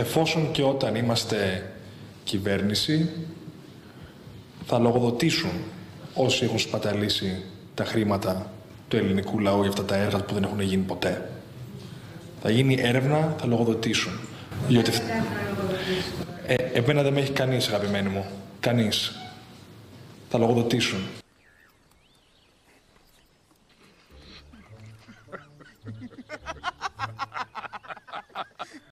εφόσον και όταν είμαστε κυβέρνηση, θα λογοδοτήσουν όσοι έχουν σπαταλήσει τα χρήματα του ελληνικού λαού για αυτά τα έργα που δεν έχουν γίνει ποτέ. Θα γίνει έρευνα, θα λογοδοτήσουν. Γιατί... Ε, εμένα δεν με έχει κανείς, αγαπημένη μου. Κανείς. Θα λογοδοτήσουν.